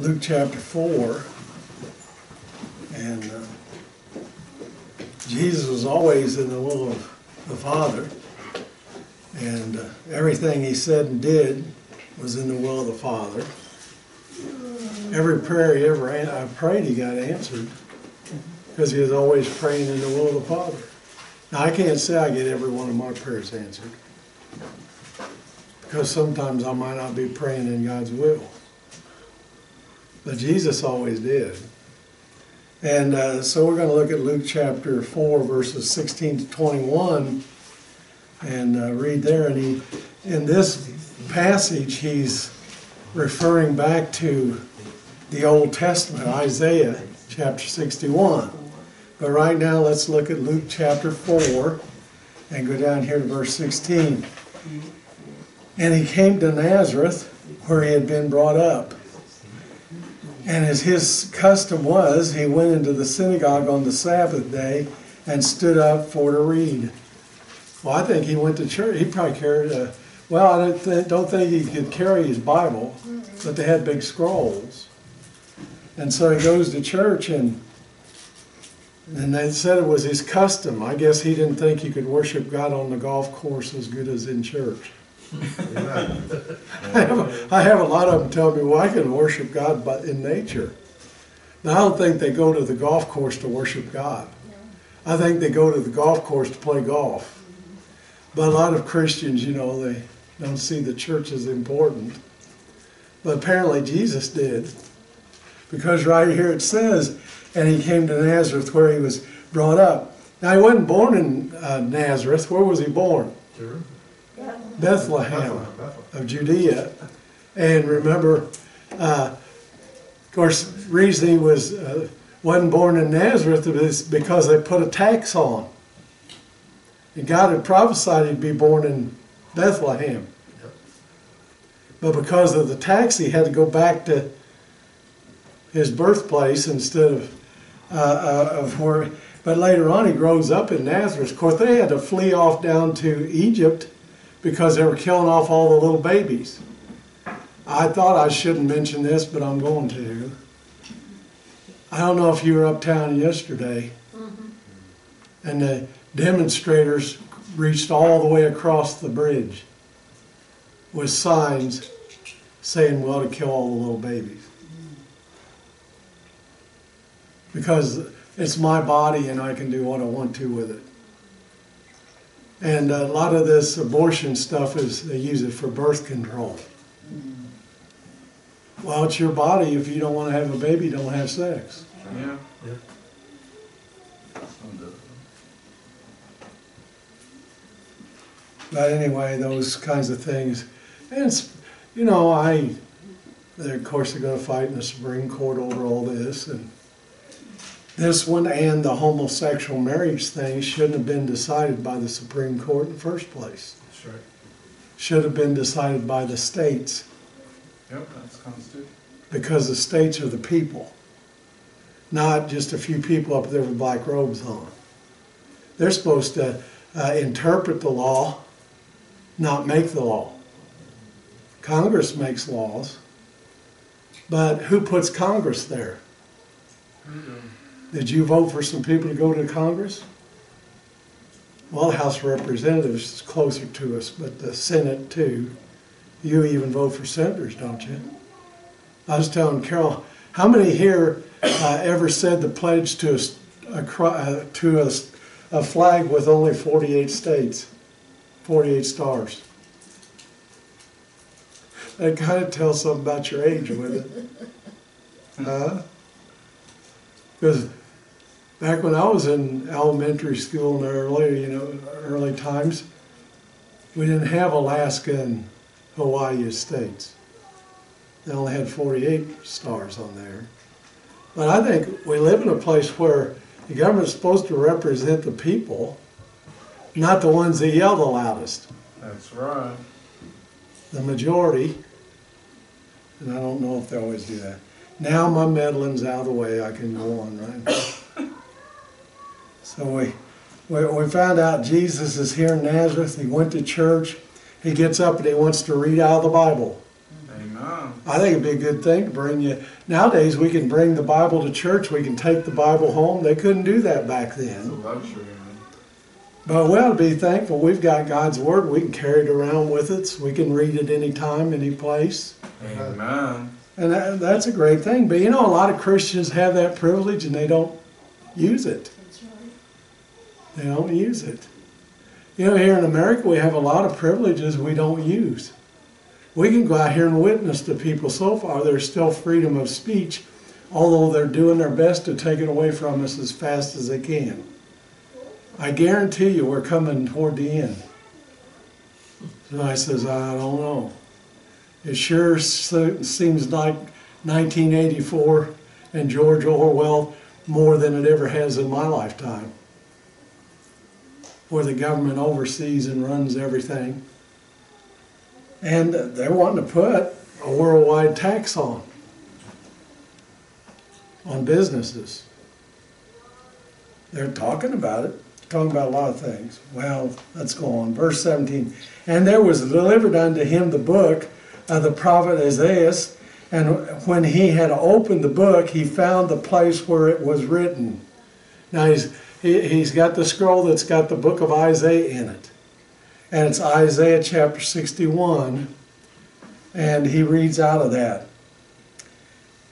Luke chapter 4. And uh, Jesus was always in the will of the Father. And uh, everything he said and did was in the will of the Father. Every prayer he ever I prayed, he got answered because he was always praying in the will of the Father. Now, I can't say I get every one of my prayers answered because sometimes I might not be praying in God's will. But Jesus always did. And uh, so we're going to look at Luke chapter 4, verses 16 to 21, and uh, read there. And he, in this passage, he's referring back to the Old Testament, Isaiah chapter 61. But right now, let's look at Luke chapter 4 and go down here to verse 16. And he came to Nazareth, where he had been brought up. And as his custom was, he went into the synagogue on the Sabbath day and stood up for to read. Well, I think he went to church. He probably carried a. Well, I don't, th- don't think he could carry his Bible, but they had big scrolls. And so he goes to church, and and they said it was his custom. I guess he didn't think you could worship God on the golf course as good as in church. I have, a, I have a lot of them tell me, well, I can worship God but in nature. Now, I don't think they go to the golf course to worship God. I think they go to the golf course to play golf. But a lot of Christians, you know, they don't see the church as important. But apparently Jesus did. Because right here it says, and he came to Nazareth where he was brought up. Now, he wasn't born in uh, Nazareth. Where was he born? Bethlehem of Judea. And remember, uh, of course, reason he was uh, wasn't born in Nazareth is because they put a tax on. And God had prophesied he'd be born in Bethlehem. But because of the tax, he had to go back to his birthplace instead of uh, uh, of where. But later on, he grows up in Nazareth. Of course, they had to flee off down to Egypt because they were killing off all the little babies. I thought I shouldn't mention this, but I'm going to. I don't know if you were uptown yesterday, mm-hmm. and the demonstrators reached all the way across the bridge with signs saying we ought to kill all the little babies. Because it's my body and I can do what I want to with it. And a lot of this abortion stuff is they use it for birth control. Well, it's your body. If you don't want to have a baby, don't have sex. Yeah. yeah. But anyway, those kinds of things. And it's, you know, I, of course, they're going to fight in the Supreme Court over all this. And this one and the homosexual marriage thing shouldn't have been decided by the Supreme Court in the first place. That's right. Should have been decided by the states Yep, that's constitution. because the states are the people, not just a few people up there with black robes on. They're supposed to uh, interpret the law, not make the law. Congress makes laws, but who puts Congress there? Did you vote for some people to go to Congress? Well, the House of Representatives is closer to us, but the Senate too. You even vote for senators, don't you? I was telling Carol, how many here uh, ever said the pledge to a, cri- uh, to a, a flag with only 48 states, 48 stars? That kind of tells something about your age with it. Huh? Because back when I was in elementary school in the early, you know, early times, we didn't have Alaska and Hawaii as states. They only had 48 stars on there. But I think we live in a place where the government's supposed to represent the people, not the ones that yell the loudest, That's right. the majority. And I don't know if they always do that. Now my meddling's out of the way, I can go on, right? So we, we, we found out Jesus is here in Nazareth. He went to church. He gets up and he wants to read out of the Bible. Amen. I think it'd be a good thing to bring you. Nowadays, we can bring the Bible to church. We can take the Bible home. They couldn't do that back It's a then. luxury, man. But we ought to be thankful we've got God's Word. We can carry it around with us. We can read it anytime, any place. Amen. And that, that's a great thing. But you know, a lot of Christians have that privilege and they don't use it. They don't use it. You know, here in America, we have a lot of privileges we don't use. We can go out here and witness to people. So far, there's still freedom of speech, although they're doing their best to take it away from us as fast as they can. I guarantee you, we're coming toward the end. So I says, I don't know. It sure seems like 1984 and George Orwell more than it ever has in my lifetime, where the government oversees and runs everything. And they're wanting to put a worldwide tax on, on businesses. They're talking about it, talking about a lot of things. Well, let's go on. Verse 17. And there was delivered unto him the book of the prophet Isaiah, and when he had opened the book, he found the place where it was written. Now he's, he, he's got the scroll that's got the book of Isaiah in it. And it's Isaiah chapter 61, and he reads out of that.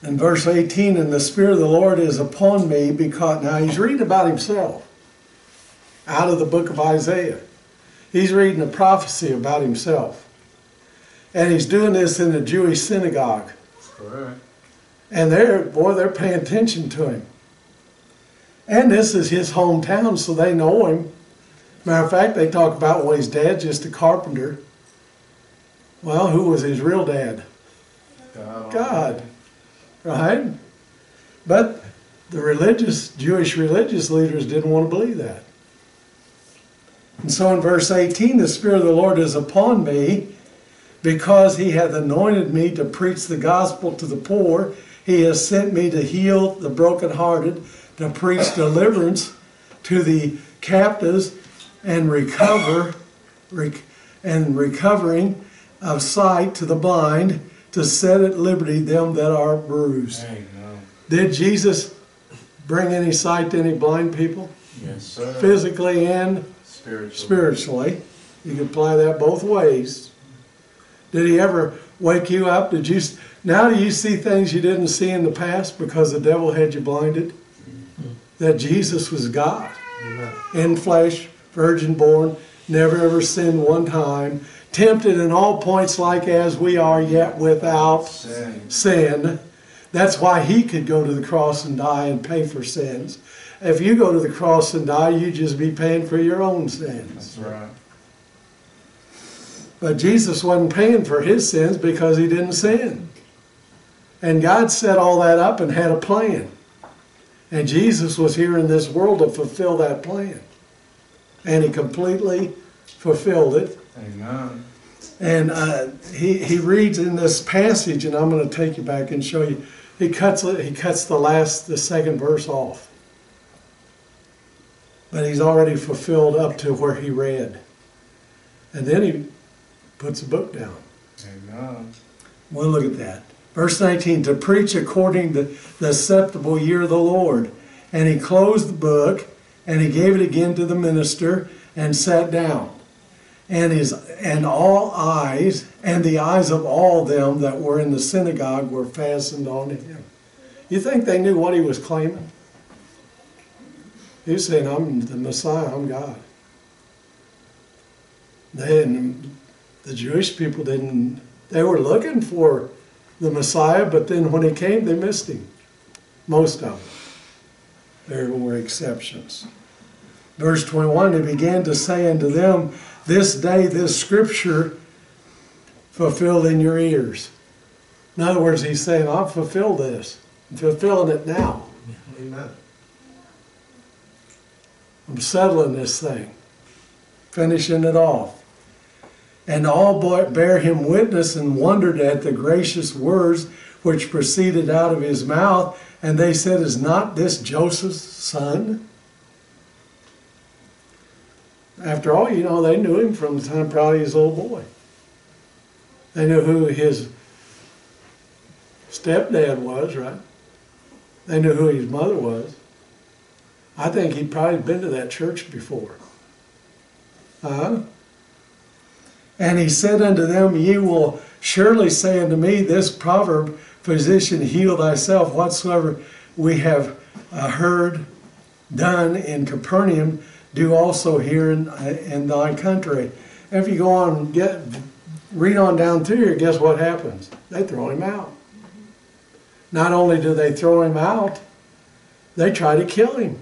In verse 18, and the Spirit of the Lord is upon me because, now he's reading about himself out of the book of Isaiah. He's reading a prophecy about himself. And he's doing this in a Jewish synagogue. Correct. And they're, boy, they're paying attention to him. And this is his hometown, so they know him. Matter of fact, they talk about, well, his dad's just a carpenter. Well, who was his real dad? God. God. Right? But the religious, Jewish religious leaders didn't want to believe that. And so in verse 18, the Spirit of the Lord is upon me because he hath anointed me to preach the gospel to the poor. He has sent me to heal the brokenhearted, to preach deliverance to the captives, and recover rec- and recovering of sight to the blind, to set at liberty them that are bruised. Amen. Did Jesus bring any sight to any blind people, Yes, sir. physically and Spiritual. spiritually? You can apply that both ways. Did he ever wake you up? Did you now do you see things you didn't see in the past because the devil had you blinded? That Jesus was God in flesh, virgin born, never ever sinned one time, tempted in all points like as we are, yet without Sin. sin. That's why he could go to the cross and die and pay for sins. If you go to the cross and die, you just be paying for your own sins. That's right. But Jesus wasn't paying for his sins because he didn't sin. And God set all that up and had a plan. And Jesus was here in this world to fulfill that plan. And he completely fulfilled it. Amen. And uh, he, he reads in this passage, and I'm going to take you back and show you. He cuts it- he cuts the last the second verse off, but he's already fulfilled up to where he read, and then he puts the book down. Amen. We'll look at that. Verse 19 to preach according to the acceptable year of the Lord. And he closed the book and he gave it again to the minister and sat down. And his and all eyes and the eyes of all them that were in the synagogue were fastened on him. You think they knew what he was claiming? He was saying, I'm the Messiah, I'm God. They the Jewish people didn't, they were looking for the Messiah, but then when he came, they missed him. Most of them. There were exceptions. Verse 21 He began to say unto them, This day this scripture fulfilled in your ears. In other words, he's saying, I've fulfilled this. I'm fulfilling it now. Amen. I'm settling this thing, finishing it off. And all bear him witness and wondered at the gracious words which proceeded out of his mouth. And they said, Is not this Joseph's son? After all, you know, they knew him from the time probably a little boy. They knew who his stepdad was, right? They knew who his mother was. I think he'd probably been to that church before. Huh? And he said unto them, Ye will surely say unto me this proverb, Physician, heal thyself. Whatsoever we have uh, heard done in Capernaum, do also here in, in thy country. And if you go on get read on down through here, guess what happens? They throw him out. Not only do they throw him out, they try to kill him.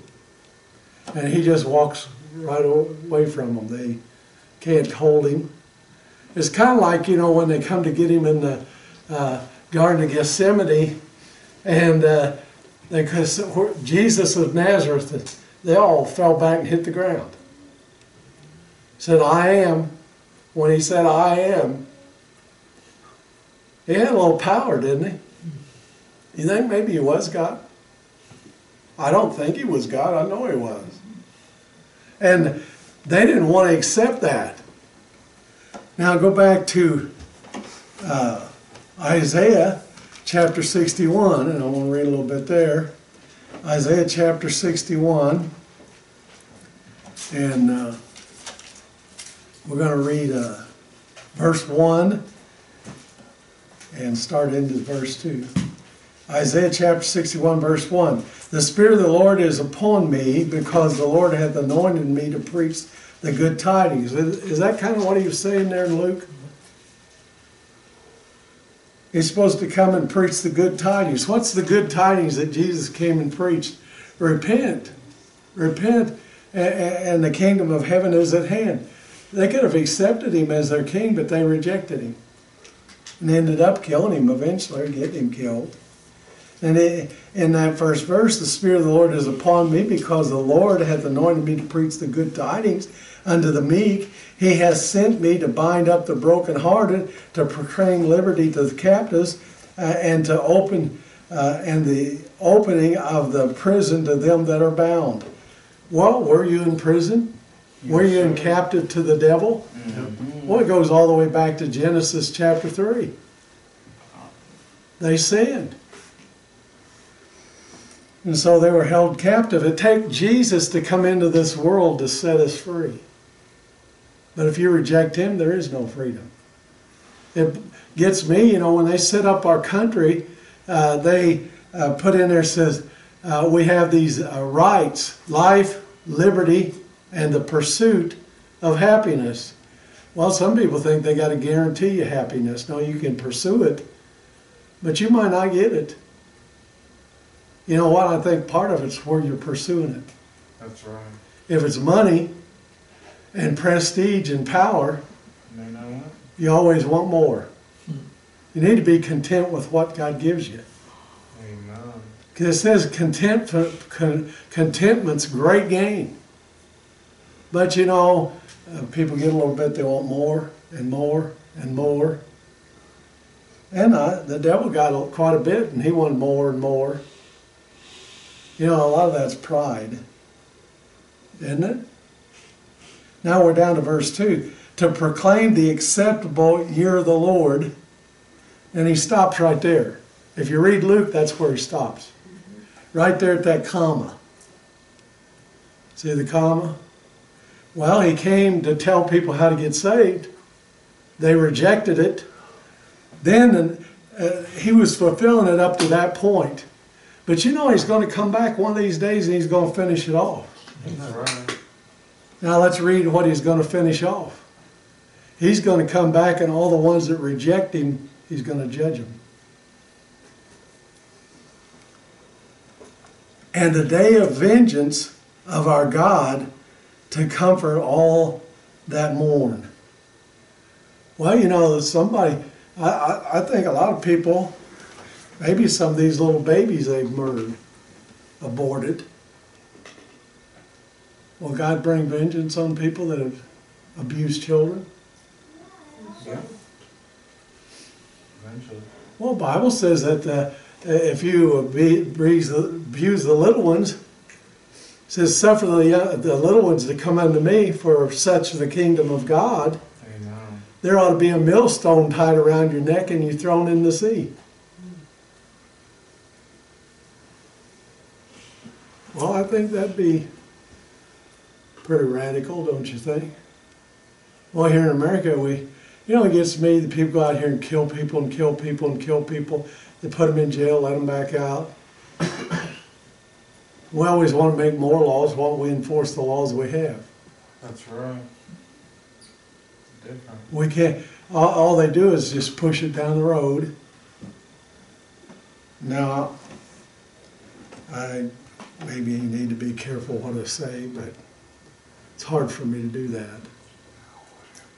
And he just walks right away from them. They can't hold him. It's kind of like, you know, when they come to get him in the uh, Garden of Gethsemane, and uh, because Jesus of Nazareth, they all fell back and hit the ground. Said, I am. When he said, I am, he had a little power, didn't he? You think maybe he was God? I don't think he was God. I know he was. And they didn't want to accept that. Now go back to uh, Isaiah chapter 61, and I want to read a little bit there. Isaiah chapter 61, and uh, we're going to read uh, verse 1 and start into verse 2. Isaiah chapter 61, verse 1. The Spirit of the Lord is upon me because the Lord hath anointed me to preach the good tidings. Is, that kind of what he was saying there in Luke? He's supposed to come and preach the good tidings. What's the good tidings that Jesus came and preached? Repent. Repent, and the kingdom of heaven is at hand. They could have accepted him as their king, but they rejected him. And ended up killing him eventually, getting him killed. And in that first verse, the Spirit of the Lord is upon me because the Lord hath anointed me to preach the good tidings unto the meek. He has sent me to bind up the brokenhearted, to proclaim liberty to the captives, uh, and to open uh, and the opening of the prison to them that are bound. Well, were you in prison? Were you in captive to the devil? Well, it goes all the way back to Genesis chapter 3. They sinned. And so they were held captive. It takes Jesus to come into this world to set us free. But if you reject him, there is no freedom. It gets me, you know, when they set up our country, uh, they uh, put in there says, uh, we have these uh, rights, life, liberty, and the pursuit of happiness. Well, some people think they got to guarantee you happiness. No, you can pursue it, but you might not get it. You know what? I think part of it's where you're pursuing it. That's right. If it's money and prestige and power, You always want more. You need to be content with what God gives you. Amen. Because it says content, con, contentment's great gain. But you know, uh, people get a little bit, they want more and more and more. And uh, the devil got quite a bit, and he wanted more and more. You know, a lot of that's pride, isn't it? Now we're down to verse 2 to proclaim the acceptable year of the Lord. And he stops right there. If you read Luke, that's where he stops. Right there at that comma. See the comma? Well, he came to tell people how to get saved. They rejected it. Then uh, he was fulfilling it up to that point. But you know he's going to come back one of these days and he's going to finish it off. That's right. Now let's read what he's going to finish off. He's going to come back and all the ones that reject him, he's going to judge them. And the day of vengeance of our God to comfort all that mourn. Well, you know, somebody, I, I, I think a lot of people, maybe some of these little babies they've murdered, aborted. Will God bring vengeance on people that have abused children? Yeah. Eventually. Well, Bible says that uh, if you abuse the little ones, says, Suffer the, uh, the little ones to come unto me, for such the kingdom of God. Amen. There ought to be a millstone tied around your neck and you thrown in the sea. Well, I think that'd be pretty radical, don't you think? Well, here in America, we, you know, it gets me, the people go out here and kill people and kill people and kill people. They put them in jail, let them back out. We always want to make more laws, why don't we enforce the laws we have? That's right. Different. We can't, all, all they do is just push it down the road. Now, I maybe need to be careful what I say, but it's hard for me to do that.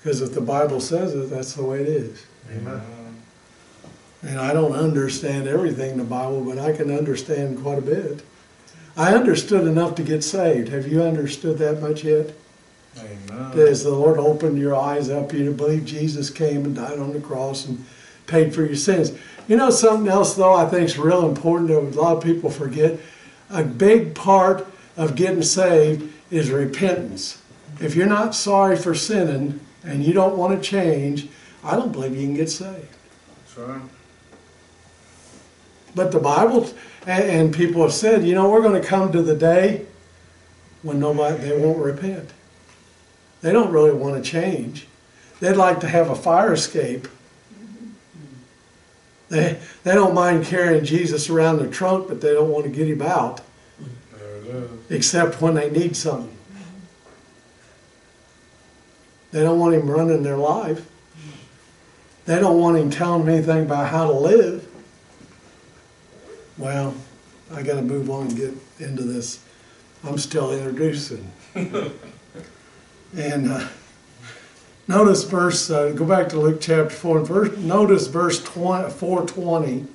Because if the Bible says it, that's the way it is. Amen. And I don't understand everything in the Bible, but I can understand quite a bit. I understood enough to get saved. Have you understood that much yet? Amen. Does the Lord open your eyes up? You to believe Jesus came and died on the cross and paid for your sins. You know something else though I think is real important that a lot of people forget? A big part of getting saved is repentance. If you're not sorry for sinning and you don't want to change, I don't believe you can get saved. That's right. But the Bible and, and people have said, you know, we're going to come to the day when nobody they won't repent. They don't really want to change. They'd like to have a fire escape. They they don't mind carrying Jesus around the trunk, but they don't want to get him out There it is. Except when they need something. They don't want him running their life. They don't want him telling them anything about how to live. Well, I got to move on and get into this. I'm still introducing. and uh, notice verse, uh, go back to Luke chapter 4, and verse, notice verse 20, 420.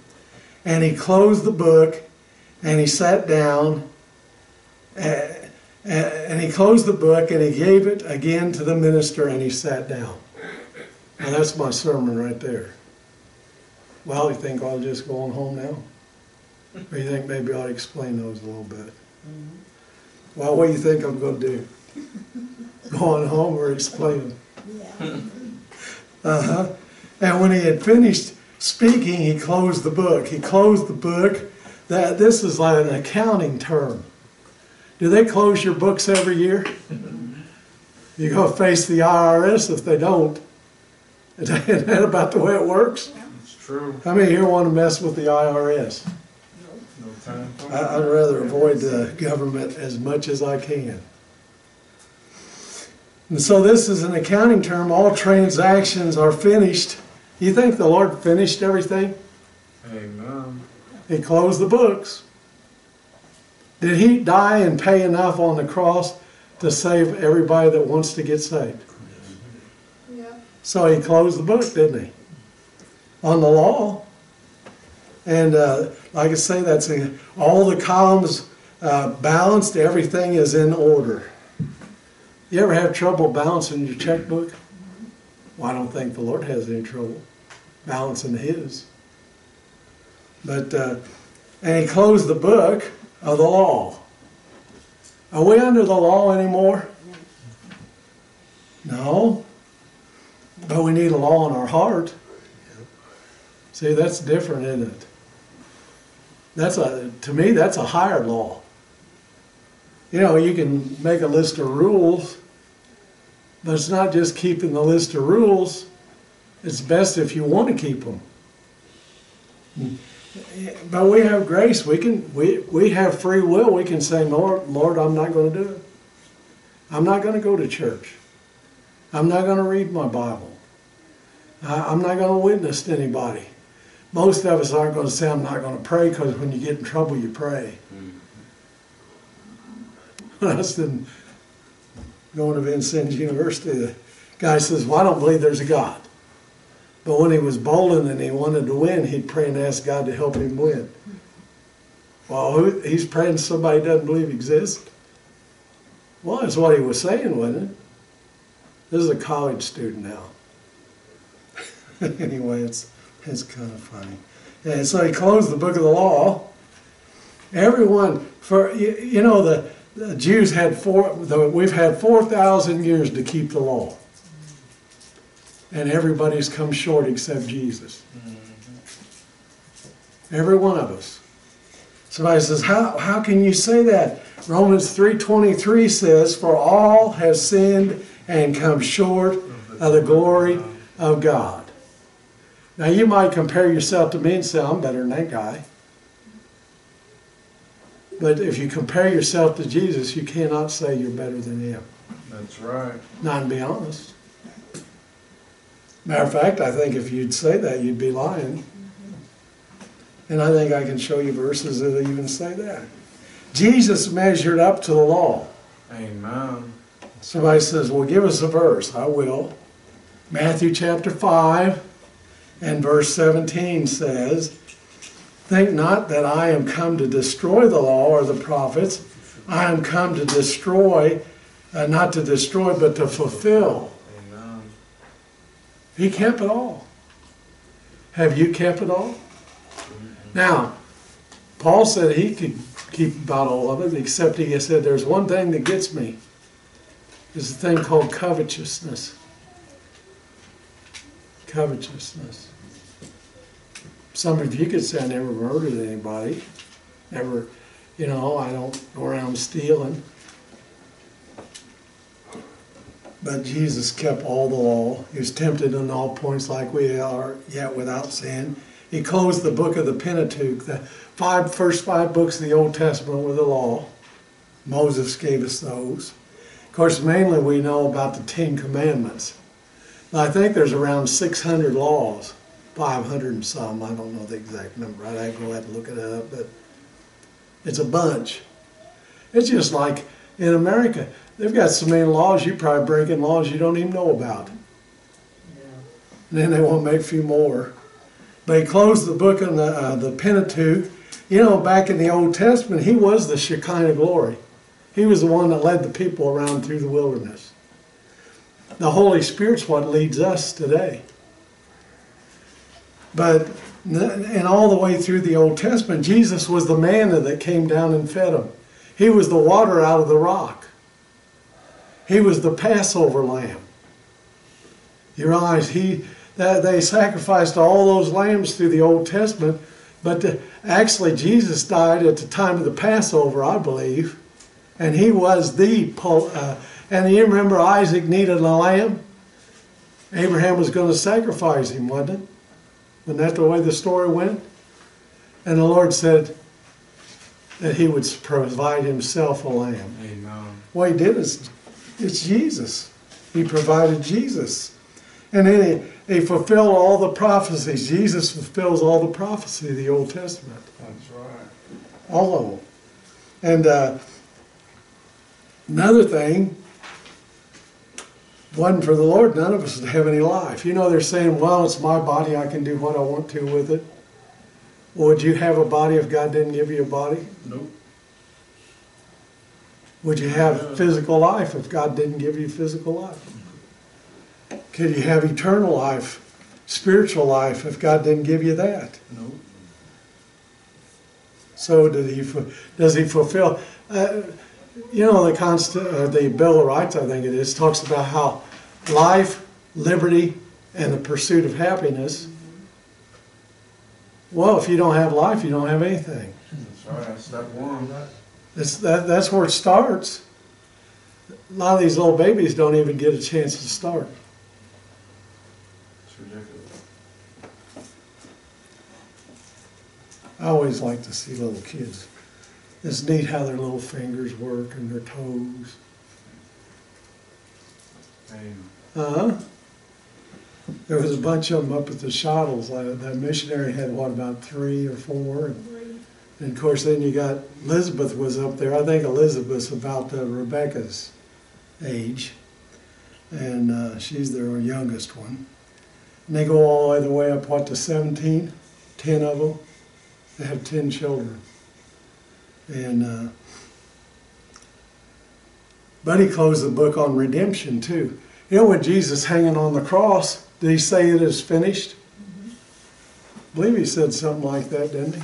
And he closed the book and he sat down and he closed the book and he gave it again to the minister and he sat down. Now that's my sermon right there. Well, you think I'll just go on home now? Or you think maybe I'll explain those a little bit? Well, what do you think I'm going to do? Go on home or explain them? Uh-huh. And when he had finished speaking, he closed the book. He closed the book. That this is like an accounting term. Do they close your books every year? You go face the IRS if they don't. Isn't that about the way it works? It's true. How many here want to mess with the IRS? No time. I- I'd rather avoid the government as much as I can. And so this is an accounting term. All transactions are finished. You think the Lord finished everything? Amen. He closed the books. Did he die and pay enough on the cross to save everybody that wants to get saved? Yeah. So he closed the book, didn't he? On the law. And uh, like I say, that's a, all the columns uh, balanced, everything is in order. You ever have trouble balancing your checkbook? Well, I don't think the Lord has any trouble balancing his. But, uh, and he closed the book of the law. Are we under the law anymore? No. But we need a law in our heart. See, that's different, isn't it? That's a, to me, that's a higher law. You know, you can make a list of rules, but it's not just keeping the list of rules. It's best if you want to keep them. But we have grace. We can, we, we have free will. We can say, Lord, Lord, I'm not going to do it. I'm not going to go to church. I'm not going to read my Bible. I- I'm not going to witness to anybody. Most of us aren't going to say, I'm not going to pray because when you get in trouble, you pray. When I was in, going to Vincennes University, the guy says, Well, I don't believe there's a God. But when he was bowling and he wanted to win, he'd pray and ask God to help him win. Well, he's praying somebody doesn't believe exists. Well, that's what he was saying, wasn't it? This is a college student now. anyway, it's it's kind of funny. And so he closed the book of the law. Everyone, for you, you know, the, the Jews had four. The, we've had four thousand years to keep the law, and everybody's come short except Jesus. Every one of us. Somebody says, "How how can you say that?" Romans 3.23 says, For all have sinned and come short of the glory of God. Now you might compare yourself to me and say, I'm better than that guy. But if you compare yourself to Jesus, you cannot say you're better than him. That's right. Not to be honest. Matter of fact, I think if you'd say that, you'd be lying. And I think I can show you verses that even say that. Jesus measured up to the law. Amen. Somebody says, Well, give us a verse. I will. Matthew chapter 5 and verse 17 says, Think not that I am come to destroy the law or the prophets. I am come to destroy, uh, not to destroy, but to fulfill. He kept it all. Have you kept it all? Now, Paul said he could keep about all of it, except he said there's one thing that gets me. It's a thing called covetousness. Covetousness. Some of you could say I never murdered anybody. Never, you know, I don't go around stealing. But Jesus kept all the law. He was tempted in all points like we are, yet without sin. He closed the book of the Pentateuch. The five first five books of the Old Testament were the law. Moses gave us those. Of course, mainly we know about the Ten Commandments. Now, I think there's around 600 laws, 500 and some. I don't know the exact number. I'd have to go ahead and look it up, but it's a bunch. It's just like in America, they've got so many laws, you probably breaking laws you don't even know about. And then they want to make a few more. But he closed the book on the, uh, the Pentateuch. You know, back in the Old Testament, he was the Shekinah glory. He was the one that led the people around through the wilderness. The Holy Spirit's what leads us today. But and all the way through the Old Testament, Jesus was the manna that came down and fed them. He was the water out of the rock. He was the Passover lamb. You realize he that they sacrificed all those lambs through the Old Testament, but the, actually Jesus died at the time of the Passover, I believe, and he was the. Uh, and you remember Isaac needed a lamb. Abraham was going to sacrifice him, wasn't it? Wasn't that the way the story went? And the Lord said that He would provide Himself a lamb. Amen. What He did is, it's Jesus. He provided Jesus. And then He, he fulfilled all the prophecies. Jesus fulfills all the prophecy of the Old Testament. That's right. All of them. And uh, another thing, wasn't for the Lord, none of us would have any life. You know, they're saying, well, it's my body, I can do what I want to with it. Well, would you have a body if God didn't give you a body? Nope. Would you have physical life if God didn't give you physical life? Could you have eternal life, spiritual life, if God didn't give you that? Nope. So did he? Does he fulfill? Uh, you know the constant, uh, the Bill of Rights, I think it is, talks about how life, liberty, and the pursuit of happiness. Well, if you don't have life, you don't have anything. That's step one. That's that, that's where it starts. A lot of these little babies don't even get a chance to start. It's ridiculous. I always like to see little kids. It's neat how their little fingers work and their toes. Uh-huh. There was a bunch of them up at the Shottles. Uh, that missionary had, what, about three or four? And, and of course, then you got, Elizabeth was up there. I think Elizabeth's about uh, Rebecca's age. And uh, she's their youngest one. And they go all the way up, what, to 17? 10 of them. They have 10 children. And uh, Buddy closed the book on redemption, too. You know, when Jesus hanging on the cross, did he say it is finished? I believe he said something like that, didn't he?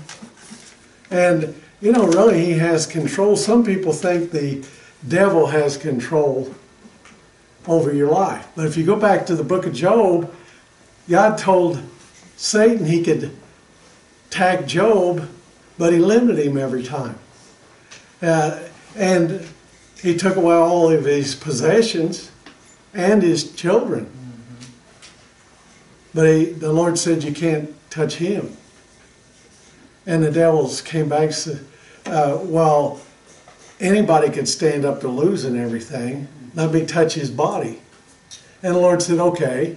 And, you know, really, he has control. Some people think the devil has control over your life. But if you go back to the book of Job, God told Satan he could attack Job, but he limited him every time. Uh, And he took away all of his possessions and his children. But he, the Lord said, You can't touch him. And the devils came back and said, uh, Well, anybody could stand up to losing everything. Let me touch his body. And the Lord said, Okay.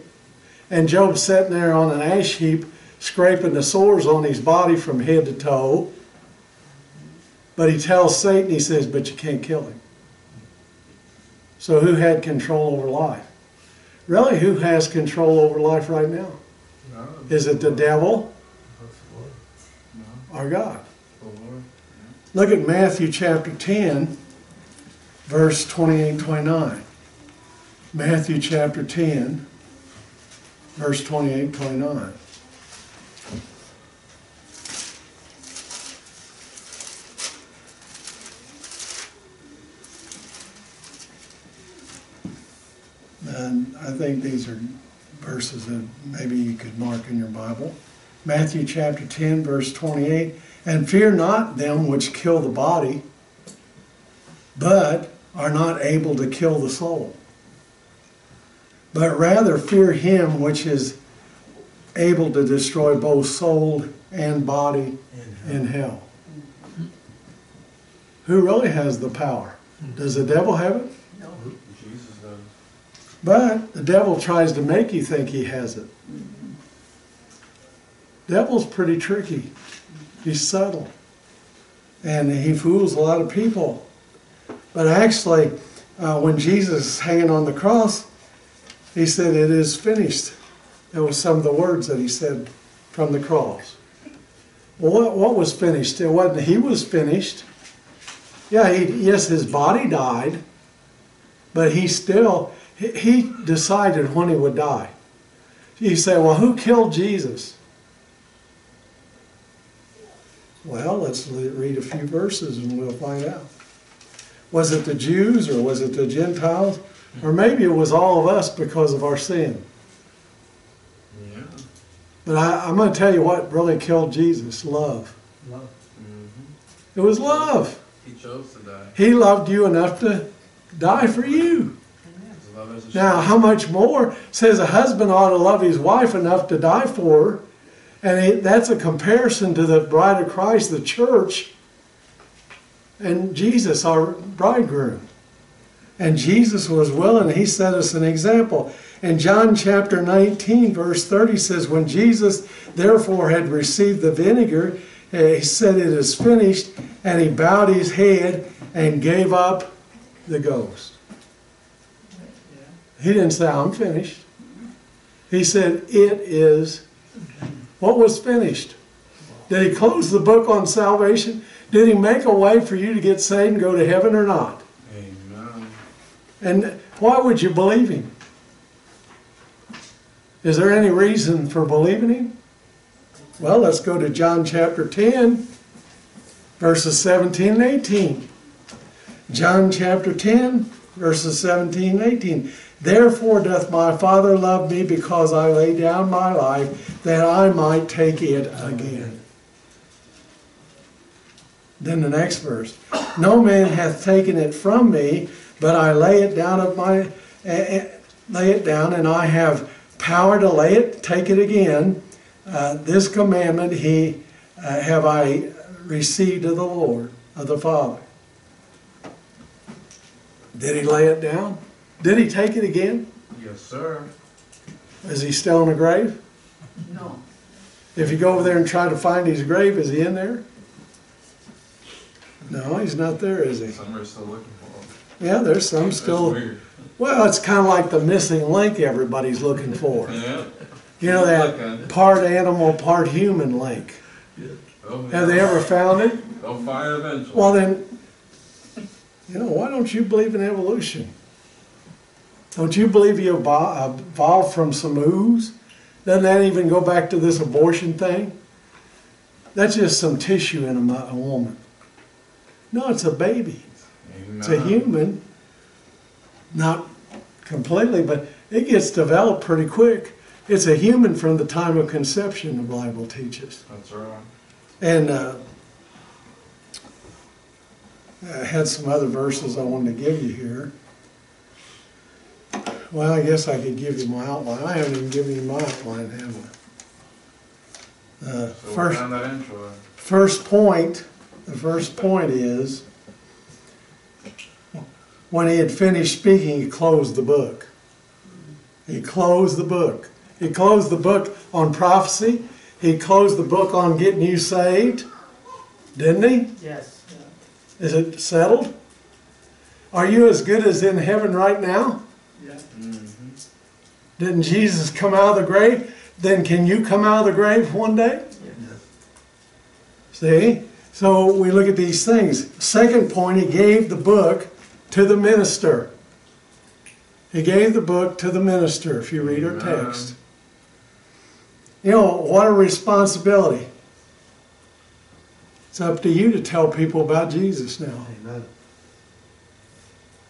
And Job's sitting there on an ash heap, scraping the sores on his body from head to toe. But he tells Satan, he says, But you can't kill him. So who had control over life? Really, who has control over life right now? Is it the devil no, or God? Look at Matthew chapter 10, verse 28 29. Matthew chapter 10, verse 28 29. And I think these are verses that maybe you could mark in your Bible. Matthew chapter 10, verse 28. And fear not them which kill the body, but are not able to kill the soul. But rather fear him which is able to destroy both soul and body in hell. Who really has the power? Does the devil have it? No. Jesus does. But the devil tries to make you think he has it. Devil's pretty tricky. He's subtle. And he fools a lot of people. But actually, uh, when Jesus is hanging on the cross, he said, It is finished. That was some of the words that he said from the cross. Well, what, what was finished? It wasn't he was finished. Yeah, he, yes, his body died, but he still, he, he decided when he would die. You say, well, who killed Jesus? Well, let's read a few verses and we'll find out. Was it the Jews or was it the Gentiles? Or maybe it was all of us because of our sin. Yeah. But I, I'm going to tell you what really killed Jesus love. Mm-hmm. It was love. He chose to die. He loved you enough to die for you. His love is a Now, how much more says a husband ought to love his wife enough to die for her? And it, that's a comparison to the bride of Christ, the church, and Jesus, our bridegroom. And Jesus was willing, he set us an example. In John chapter 19, verse 30 says, When Jesus therefore had received the vinegar, eh, he said, It is finished, and he bowed his head and gave up the ghost. He didn't say, I'm finished. He said, It is. What was finished? Did he close the book on salvation? Did he make a way for you to get saved and go to heaven or not? Amen. And why would you believe him? Is there any reason for believing him? Well, let's go to John chapter 10, verses 17 and 18. John chapter 10, verses 17 and 18. Therefore doth my Father love me because I lay down my life that I might take it again. Then the next verse. No man hath taken it from me, but I lay it down of my eh, eh, lay it down, and I have power to lay it, take it again. Uh, this commandment he uh, have I received of the Lord, of the Father. Did he lay it down? Did he take it again? Yes, sir. Is he still in the grave? No. If you go over there and try to find his grave, is he in there? No, he's not there, is he? Some are still looking for him. Yeah, there's some That's still. weird. Well, it's kind of like the missing link everybody's looking for. Yeah. You know that part animal, part human link. Oh, Have they ever found it? Oh, They'll find it eventually. Well, then, you know, why don't you believe in evolution? Don't you believe you evolved from some ooze? Doesn't that even go back to this abortion thing? That's just some tissue in a, a woman. No, it's a baby. Amen. It's a human, not completely, but it gets developed pretty quick. It's a human from the time of conception, the Bible teaches. That's right. And uh, I had some other verses I wanted to give you here. Well, I guess I could give you my outline. I haven't even given you my outline, have I? Uh, So we first, found that intro. first point, the first point is, when he had finished speaking, he closed the book. He closed the book. He closed the book on prophecy. He closed the book on getting you saved, didn't he? Yes. Is it settled? Are you as good as in heaven right now? Yeah. Mm-hmm. Didn't Jesus come out of the grave? Then can you come out of the grave one day? See? So we look at these things. Second point, he gave the book to the minister. He gave the book to the minister, if you read our text. You know, what a responsibility. It's up to you to tell people about Jesus now. Amen.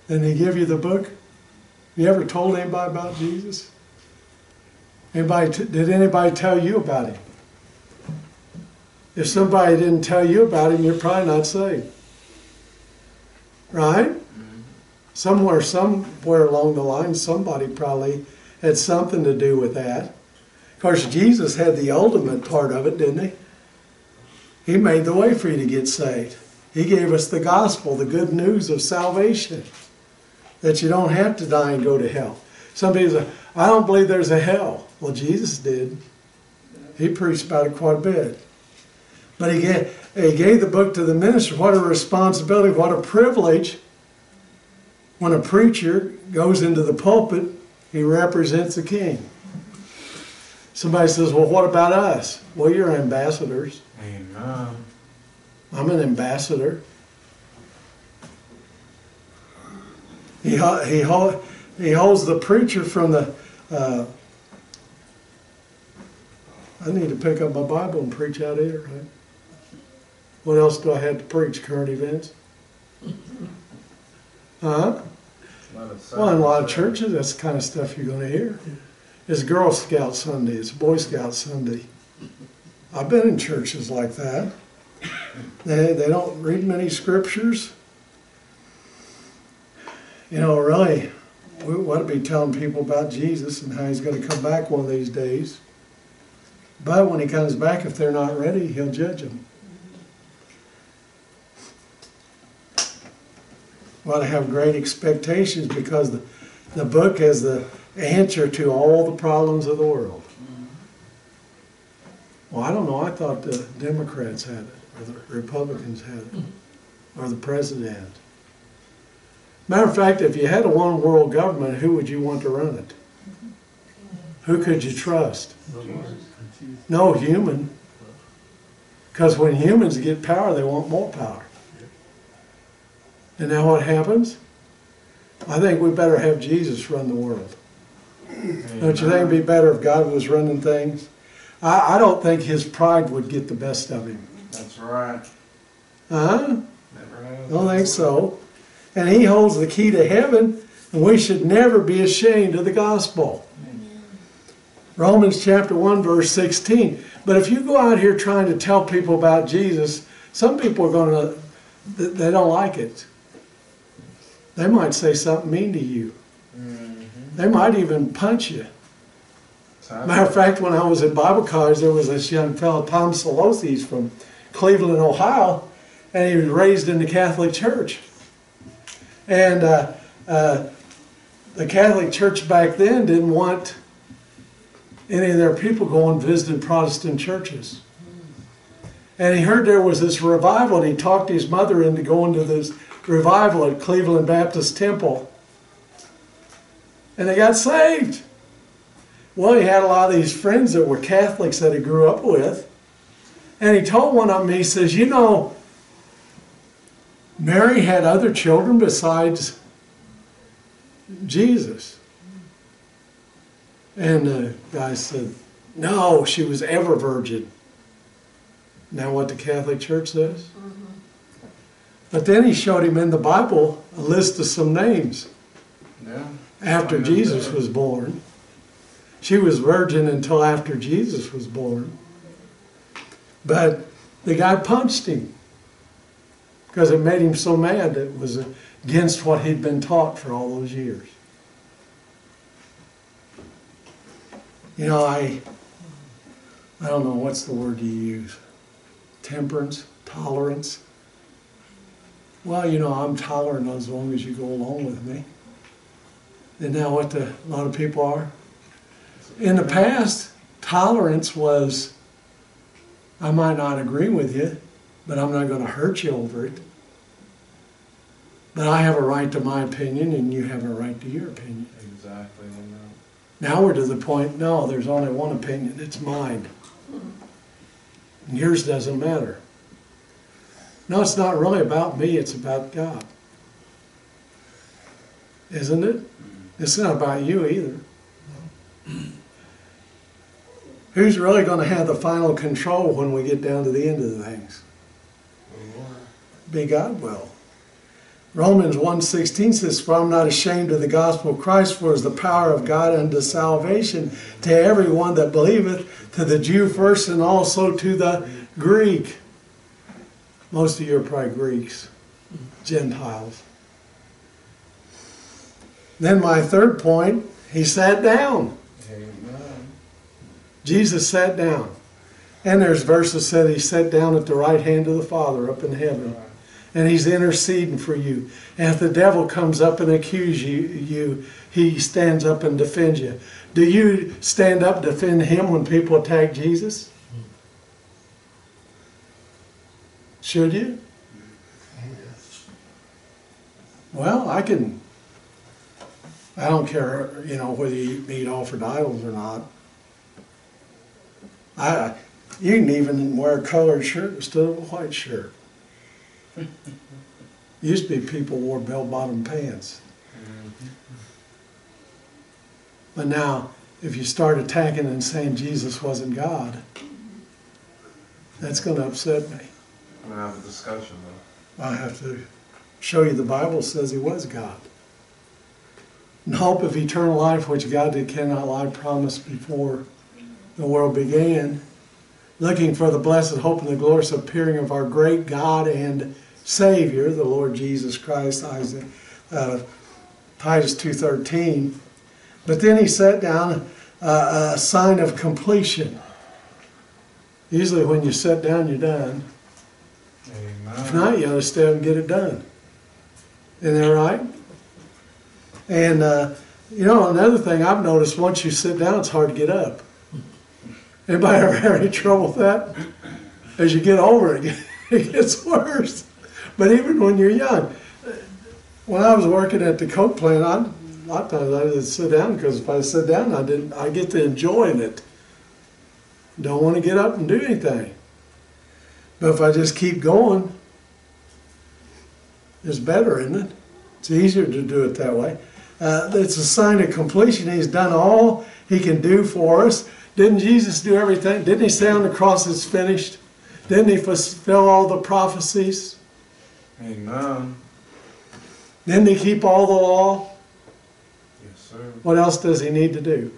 Didn't he give you the book? You ever told anybody about Jesus? Anybody, did anybody tell you about him? If somebody didn't tell you about him, you're probably not saved. Right? Somewhere, somewhere along the line, somebody probably had something to do with that. Of course, Jesus had the ultimate part of it, didn't he? He made the way for you to get saved. He gave us the gospel, the good news of salvation that you don't have to die and go to hell. Some people say, I don't believe there's a hell. Well, Jesus did. He preached about it quite a bit. But he gave, he gave the book to the minister. What a responsibility, what a privilege. When a preacher goes into the pulpit, he represents the king. Somebody says, Well, what about us? Well, you're ambassadors. Amen. I'm an ambassador. He, he, he holds the preacher from the. Uh, I need to pick up my Bible and preach out here, right? What else do I have to preach? Current events? Huh? Well, in a lot of churches, that's the kind of stuff you're going to hear. It's Girl Scout Sunday, it's Boy Scout Sunday. I've been in churches like that. They, they don't read many scriptures. You know, really, we ought to be telling people about Jesus and how he's going to come back one of these days. But when he comes back, if they're not ready, he'll judge them. We ought to have great expectations because the, the book is the answer to all the problems of the world. Well, I don't know. I thought the Democrats had it, or the Republicans had it, or the president. Matter of fact, if you had a one world government, who would you want to run it? Who could you trust? No human. Because when humans get power, they want more power. And now what happens? I think we better have Jesus run the world. Don't you think it'd be better if God was running things? I, I don't think his pride would get the best of him. That's right. Uh huh? Never. I don't think so. And he holds the key to heaven, and we should never be ashamed of the gospel. Romans chapter 1, verse 16. But if you go out here trying to tell people about Jesus, some people are going to, they don't like it. They might say something mean to you. Mm-hmm. They might even punch you. Matter of fact, when I was in Bible college, there was this young fellow, Tom Solosi, he's from Cleveland, Ohio, and he was raised in the Catholic Church. And uh, uh, the Catholic Church back then didn't want any of their people going visiting Protestant churches. And he heard there was this revival, and he talked his mother into going to this revival at Cleveland Baptist Temple. And they got saved. Well, he had a lot of these friends that were Catholics that he grew up with. And he told one of them, he says, You know, Mary had other children besides Jesus. And the guy said, No, she was ever virgin. Now, what the Catholic Church says? But then he showed him in the Bible a list of some names Yeah. after Jesus was born. She was virgin until after Jesus was born. But the guy punched him. Because it made him so mad that it was against what he'd been taught for all those years. You know, I, I don't know, what's the word you use? Temperance, tolerance? Well, you know, I'm tolerant as long as you go along with me. Isn't that what the, a lot of people are? In the past, tolerance was, I might not agree with you, but I'm not going to hurt you over it. But I have a right to my opinion, and you have a right to your opinion. Exactly. Now we're to the point, no, there's only one opinion, it's mine. And yours doesn't matter. No, it's not really about me, it's about God. Isn't it? Mm-hmm. It's not about you either. Who's really going to have the final control when we get down to the end of the things? Be God will. Romans 1.16 says, For I'm not ashamed of the gospel of Christ, for it is the power of God unto salvation to everyone that believeth, to the Jew first and also to the Greek. Most of you are probably Greeks, Gentiles. Then my third point, he sat down. Amen. Jesus sat down. And there's verses said he sat down at the right hand of the Father up in heaven. And he's interceding for you. And if the devil comes up and accuses you, you, he stands up and defends you. Do you stand up defend him when people attack Jesus? Should you? Well, I can. I don't care, you know, whether you eat offered idols or not. I, you can even wear a colored shirt instead of a white shirt. Used to be people wore bell-bottom pants. Mm-hmm. But now, if you start attacking and saying Jesus wasn't God, that's going to upset me. I'm gonna have a discussion though. I have to show you the Bible says he was God. And hope of eternal life, which God did cannot lie promised before the world began, looking for the blessed hope and the glorious appearing of our great God and Savior, the Lord Jesus Christ, Isaac, uh, Titus 2.13. But then he set down uh, a sign of completion. Usually when you sit down, you're done. Amen. If not, you ought to stay and get it done. Isn't that right? And, uh, you know, another thing I've noticed, once you sit down, it's hard to get up. Anybody ever have any trouble with that? As you get older, it gets worse. But even when you're young, when I was working at the Coke plant, a lot of times I didn't sit down because if I sit down, I didn't. I get to enjoying it. Don't want to get up and do anything. But if I just keep going, it's better, isn't it? It's easier to do it that way. Uh, it's a sign of completion. He's done all he can do for us. Didn't Jesus do everything? Didn't he say on the cross it's finished? Didn't he fulfill all the prophecies? Amen. Didn't he keep all the law? Yes, sir. What else does he need to do?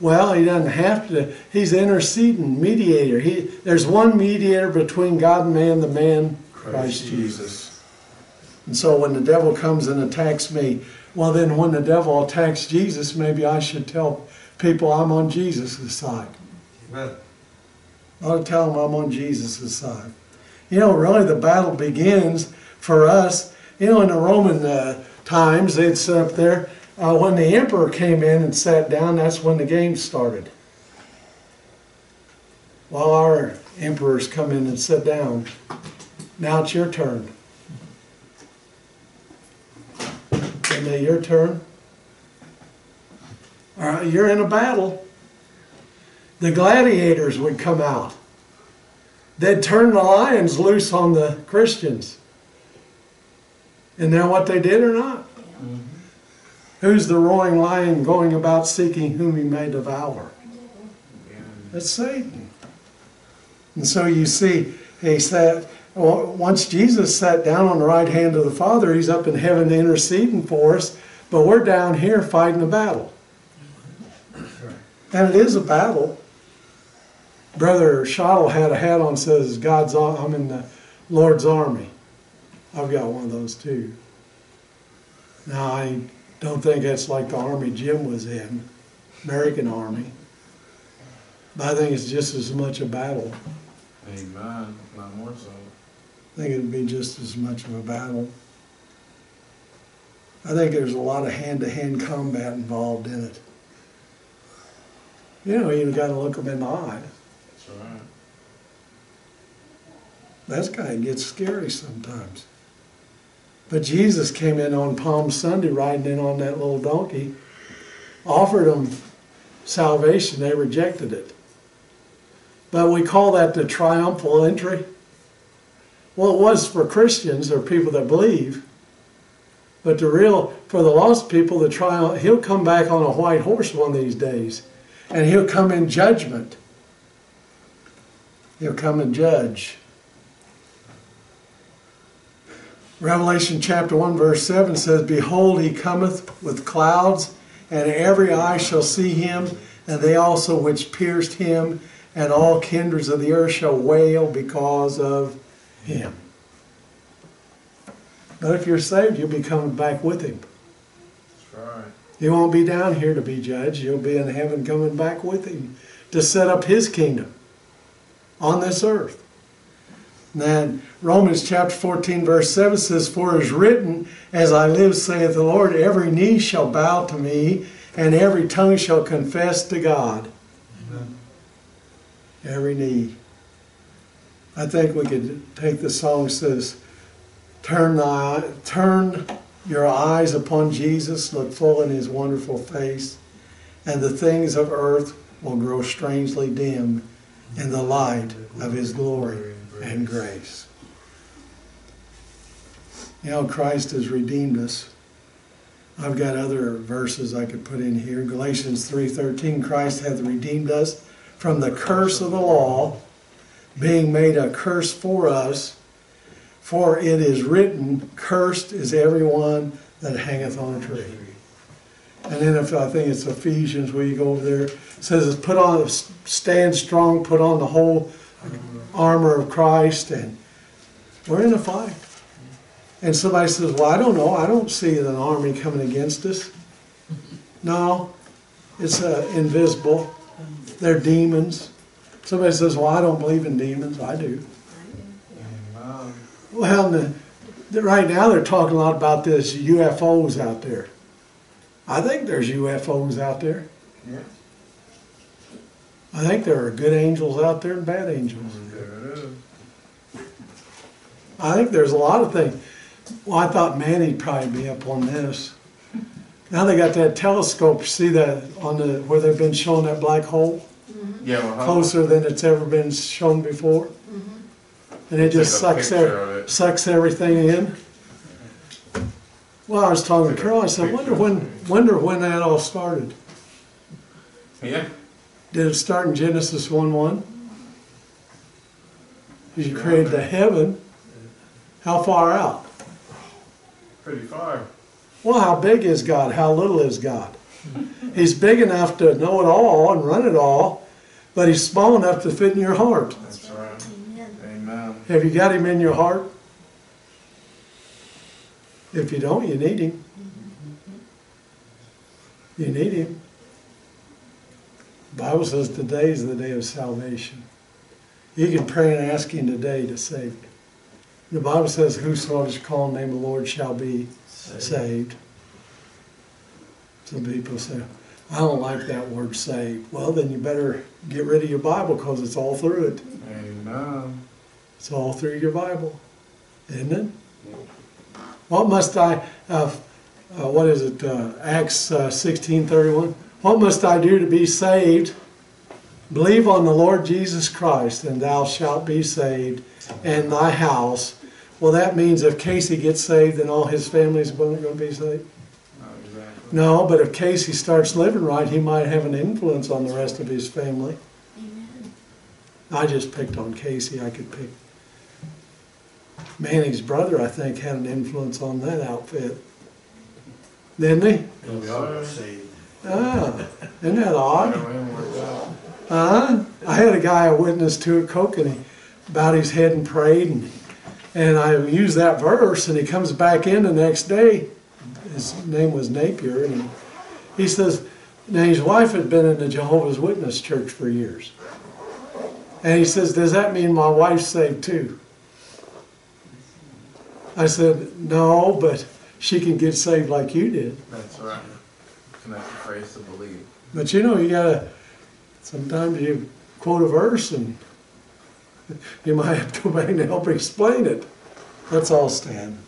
Well, he doesn't have to. He's interceding, mediator. He, there's one mediator between God and man, the man Christ Jesus. And so when the devil comes and attacks me, well, then when the devil attacks Jesus, maybe I should tell people I'm on Jesus' side. Amen. I ought to tell them I'm on Jesus' side. You know, really, the battle begins for us. You know, in the Roman uh, times, they'd sit up there. Uh, when the emperor came in and sat down, that's when the game started. While our emperors come in and sit down, now it's your turn. Isn't it your turn? Right, you're in a battle the gladiators would come out. They'd turn the lions loose on the Christians. Isn't that what they did or not? Mm-hmm. Who's the roaring lion going about seeking whom he may devour? That's Satan. And so you see, he said, once Jesus sat down on the right hand of the Father, he's up in heaven interceding for us, but we're down here fighting a battle. And it is a battle. Brother Shottle had a hat on says God's I'm in the Lord's army. I've got one of those too. Now, I don't think that's like the army Jim was in, American Army. But I think it's just as much a battle. Amen. Not more so. I think it'd be just as much of a battle. I think there's a lot of hand-to-hand combat involved in it. You know, you've gotta look them in the eye. That's right. That's kind of gets scary sometimes. But Jesus came in on Palm Sunday riding in on that little donkey, offered them salvation, they rejected it. But we call that the triumphal entry. Well, it was for Christians or people that believe. But the real, for the lost people, the triumph, he'll come back on a white horse one of these days. And he'll come in judgment. He'll come and judge. Revelation chapter 1, verse 7 says, Behold, he cometh with clouds, and every eye shall see him, and they also which pierced him, and all kindreds of the earth shall wail because of him. But if you're saved, you'll be coming back with him. That's right. You won't be down here to be judged. You'll be in heaven coming back with him to set up his kingdom on this earth. And then Romans chapter 14, verse 7 says, For it is written, As I live, saith the Lord, every knee shall bow to me, and every tongue shall confess to God. Every knee. I think we could take the song that says, Turn thy turn your eyes upon Jesus, look full in his wonderful face, and the things of earth will grow strangely dim in the light of his glory and grace. You know, Christ has redeemed us. I've got other verses I could put in here. Galatians 3:13, Christ hath redeemed us from the curse of the law, being made a curse for us. For it is written, Cursed is everyone that hangeth on a tree. And then if I think it's Ephesians where you go over there, it says, Put on, stand strong, put on the whole armor of Christ, and we're in a fight. And somebody says, Well, I don't know, I don't see an army coming against us. No, it's uh, invisible. They're demons. Somebody says, Well, I don't believe in demons. I do. Amen. Well, the, the, right now they're talking a lot about this UFOs out there. I think there's UFOs out there. Yeah. I think there are good angels out there and bad angels. Mm, there it is. I think there's a lot of things. Well, I thought Manny'd probably be up on this. Now they got that telescope. See that on the where they've been showing that black hole mm-hmm. Yeah, well, closer than it's ever been shown before, and it just Take a sucks picture of it. sucks everything in. Well, I was talking to Carol. I said, "Wonder when, wonder when that all started." Yeah. Did it start in Genesis 1 1? You created the heaven. How far out? Pretty far. Well, how big is God? How little is God? He's big enough to know it all and run it all, but He's small enough to fit in your heart. That's right. Amen. Amen. Have you got Him in your heart? If you don't, you need Him. You need Him. The Bible says today is the day of salvation. You can pray and ask Him today to save you. The Bible says, Whosoever shall call on the name of the Lord shall be saved. Some people say, I don't like that word saved. Well, then you better get rid of your Bible because it's all through it. Amen. It's all through your Bible, isn't it? What must I, uh, uh, what is it, uh, Acts uh, 16 31? What must I do to be saved? Believe on the Lord Jesus Christ, and thou shalt be saved, and thy house. Well, that means if Casey gets saved, then all his family's going to be saved. Exactly. No, but if Casey starts living right, he might have an influence on the rest of his family. Amen. I just picked on Casey. I could pick. Manny's brother, I think, had an influence on that outfit. Didn't he? Sir. Ah, isn't that odd? know him worked out. Huh? I had a guy I witnessed to at Kokanee, bowed his head and prayed, and And I used that verse, and he comes back in the next day. His name was Napier, and he, he says, now his wife had been in the Jehovah's Witness church for years. And he says, Does that mean my wife's saved too? I said, No, but she can get saved like you did. That's right. And that's the phrase to believe. But you know, you gotta, sometimes you quote a verse and you might have to go back and help explain it. Let's all stand.